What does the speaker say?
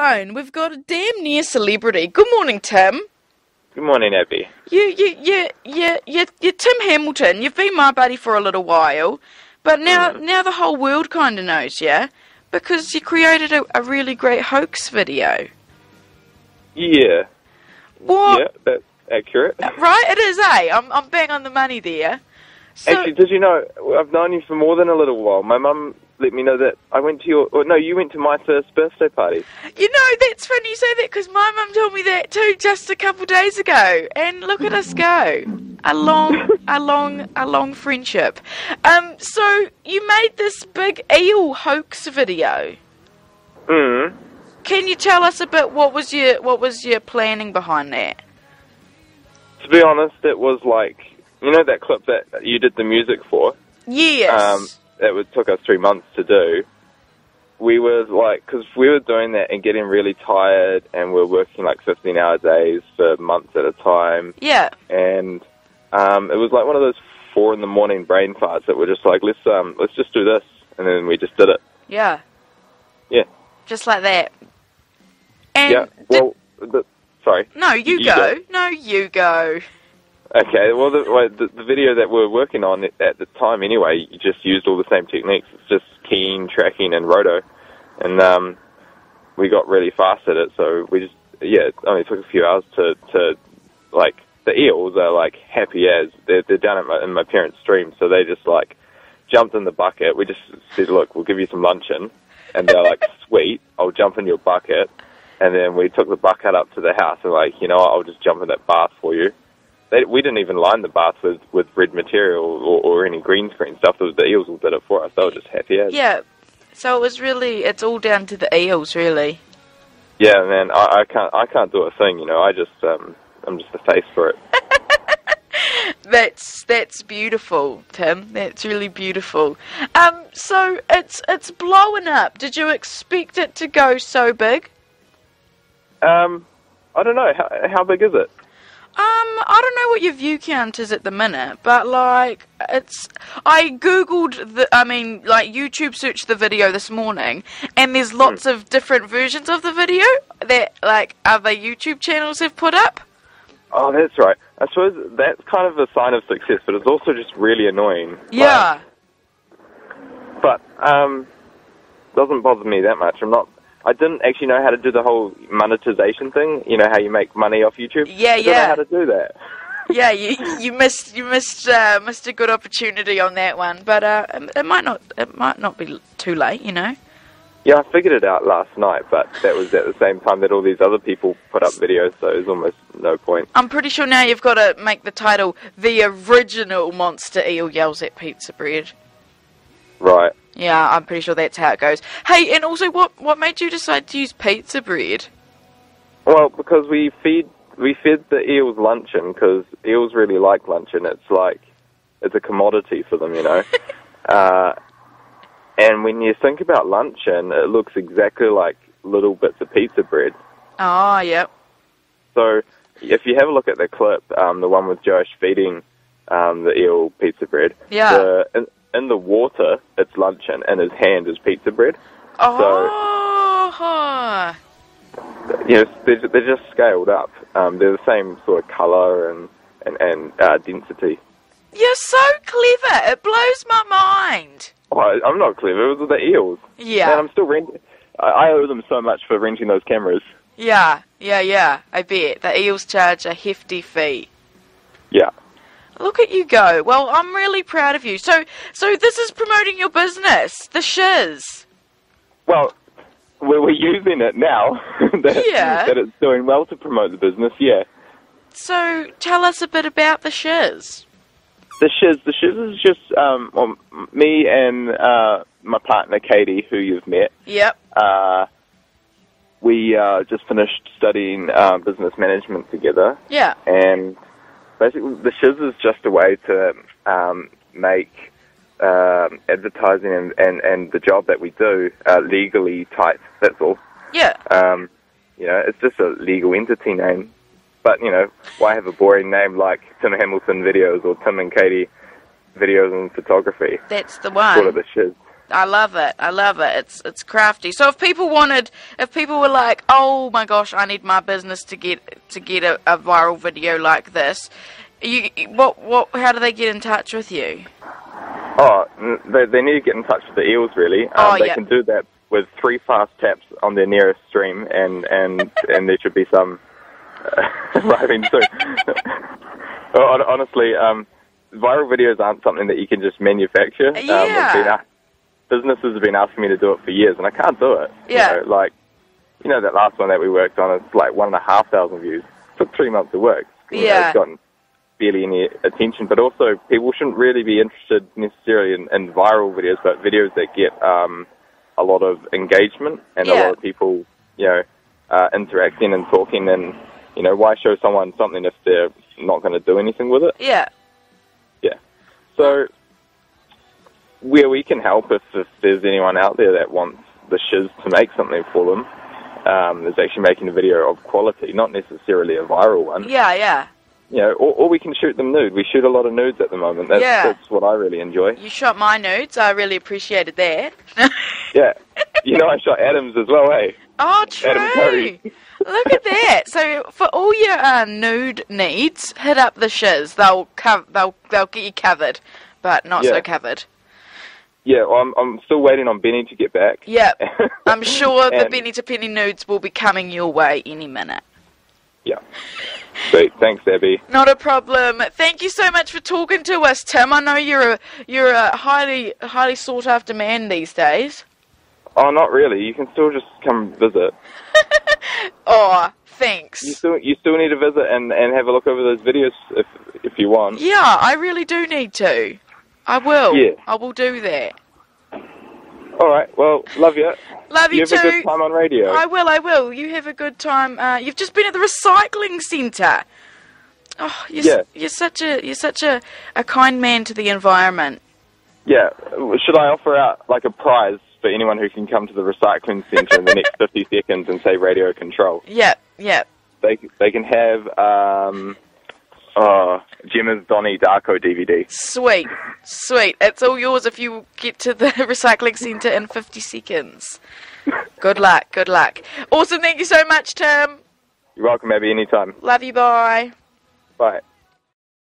phone, we've got a damn near celebrity. Good morning, Tim. Good morning, Abi. You, you, you, you, you, you're Tim Hamilton. You've been my buddy for a little while, but now, now the whole world kind of knows you because you created a, a really great hoax video. Yeah, What? yeah, that's accurate. Right, it is, eh? I'm, I'm bang on the money there. So, Actually, did you know I've known you for more than a little while? My mum let me know that I went to your. Or no, you went to my first birthday party. you know, that's funny you say that because my mum told me that too just a couple days ago. And look at us go. A long, a long, a long friendship. Um, so you made this big eel hoax video. Mm. Can you tell us a bit what was your what was your planning behind that? To be honest, it was like you know that clip that you did the music for. Yes. Um, it would, took us three months to do. We were like, because we were doing that and getting really tired, and we are working like 15 hour days for months at a time. yeah. and um, it was like one of those four in the morning brain farts that were just like, let's um, let's just do this, and then we just did it. Yeah. Yeah. Just like that. And yeah. Well, the, sorry. no, you, you go. go. No, you go. Okay. Well, the, well, the the video that we were working on at the time, anyway, you just used all the same techniques. It's just keying, tracking, and roto, and um, we got really fast at it. So we just yeah, it only took a few hours to to like the eels are like happy as they're they're down at my, in my parents' stream, so they just like jumped in the bucket. We just said, look, we'll give you some luncheon, and they're like, sweet, I'll jump in your bucket. And then we took the bucket up to the house and like, you know, what, I'll just jump in that bath for you. They, we didn't even line the bath with, with red material or, or any green screen stuff. Was the eels who did it for us. They were just happy as. Yeah. So it was really it's all down to the eels really. Yeah, man, I, I can't I can't do a thing. You know, I just um, I'm just the face for it. That's that's beautiful, Tim. That's really beautiful. Um, so it's it's blowing up. Did you expect it to go so big? Um, I don't know how how big is it? Um, I don't know what your view count is at the minute, but like it's I googled the I mean like YouTube searched the video this morning and there's lots of different versions of the video that like other YouTube channels have put up. Oh, that's right. I suppose that's kind of a sign of success, but it's also just really annoying. Yeah. but um, doesn't bother me that much. I'm not. I didn't actually know how to do the whole monetization thing. You know how you make money off YouTube. Yeah, I don't know yeah. how to do that. yeah, you you missed you missed uh, missed a good opportunity on that one, but uh, it- it might not it might not be too late, you know. Yeah, I figured it out last night, but that was at the same time that all these other people put up videos, so there's almost no point. I'm pretty sure now you've got to make the title "The Original Monster Eel Yells at Pizza Bread." Right. Yeah, I'm pretty sure that's how it goes. Hey, and also, what what made you decide to use pizza bread? Well, because we feed we fed the eels luncheon because eels really like luncheon. It's like it's a commodity for them, you know. uh, and when you think about luncheon, it looks exactly like little bits of pizza bread. Oh, yep. So if you have a look at the clip, um, the one with Josh feeding um, the eel pizza bread, Yeah. the, in, the water it's luncheon, and his hand is pizza bread. Oh, you know, they're, they're just scaled up. Um, they're the same sort of color and and, and uh, density. you're so clever. It blows my mind. Oh, I, I'm not clever. It was the eels. Yeah. And I'm still renting. I, I owe them so much for renting those cameras. Yeah, yeah, yeah. I bet the eels charge a hefty fee. Yeah. Look at you go. Well, I'm really proud of you. So, so this is promoting your business, the shiz. Well, we're, using it now that, Yeah. that it's doing well to promote the business. Yeah. So, tell us a bit about the shiz. The shiz, the shiz is just um, well, me and uh, my partner Katie, who you've met. Yep. Uh, we uh, just finished studying uh, business management together, Yeah. and basically the shiz is just a way to um, make um, advertising and, and, and the job that we do uh, legally tight. That's all. Yeah. Um, you know, it's just a legal entity name. But you know, why have a boring name like Tim Hamilton Videos or Tim and Katie Videos and Photography? That's the Call it one. the shiz. I love it. I love it. It's it's crafty. So if people wanted, if people were like, "Oh my gosh, I need my business to get to get a, a viral video like this," you what what? How do they get in touch with you? Oh, they, they need to get in touch with the eels. Really, um, Oh, they yeah. can do that with three fast taps on their nearest stream, and and and there should be some uh, arriving soon. Well, honestly, um, viral videos aren't something that you can just manufacture. Um, Yeah. a- businesses have been asking me to do it for years, and I can't do it. You Yeah. know, like you know that last one that we worked on, it's like one and a half thousand views. It took three months of work. You know, Yeah. it's gotten barely any attention, but also people shouldn't really be interested necessarily in, in viral videos, but videos that get um, a lot of engagement and a lot of people, you know, uh, interacting and talking. And you know, why show someone something if they're not going to do anything with it? Yeah. Yeah. So where we can help if, if there's anyone out there that wants the shiz to make something for them, um, is actually making a video of quality, not necessarily a viral one. Yeah. Yeah. You know, or, or we can shoot them nude. We shoot a lot of nudes at the moment. That's, Yeah. that's what I really enjoy. You shot my nudes. I really appreciated that. Yeah. you know, I shot Adams as well, eh? Oh, true. Adam. Curry. Look at that. So for all your uh, nude needs, hit up the shiz. They'll co- they'll they'll get you covered, but not so covered. Yeah, well, I'm, I'm still waiting on Benny to get back. Yeah. I'm sure the Benny to Penny nudes will be coming your way any minute. Yeah. Sweet. Thanks, Abi. Not a problem. Thank you so much for talking to us, Tim. I know you're a you're a highly highly sought after man these days. Oh, not really. You can still just come visit. Oh, thanks. You still you still need to visit and, and have a look over those videos if if you want. Yeah, I really do need to. I will. Yeah. I will do that. All right. Well, love you. Love you, You have too. a good time on radio. I will, I will. You have a good time. Uh, you've just been at the recycling centre. Oh, you're, Yeah. you're such a you're such a, a kind man to the environment. Yeah. Should I offer out like a prize for anyone who can come to the recycling centre in the next 50 seconds and say radio control? Yeah. Yeah. They they can have um, oh, Gemma's Donnie Darko DVD. Sweet, sweet. It's all yours if you get to the recycling centre in 50 seconds. Good luck, good luck. Awesome, thank you so much, Tim. You're welcome, Abi. Anytime. Love you, bye. Bye.